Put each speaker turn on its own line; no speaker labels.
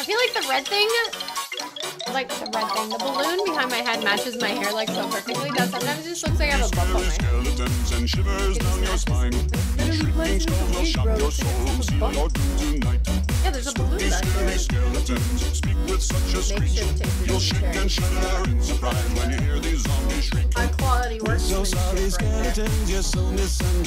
I feel like the red thing, like the red thing, the balloon behind my head matches my hair like so perfectly that sometimes it just looks like I have a bump on my.
Skeletons and shivers down your spine. Shrieking will shock your soul. Seal your doom tonight.
Yeah, there's a balloon
These scary
there.
skeletons speak with such a screech. You'll shake and shudder in surprise when you hear these zombies shriek.
High quality work.
So sorry, skeletons, you're so misunderstood.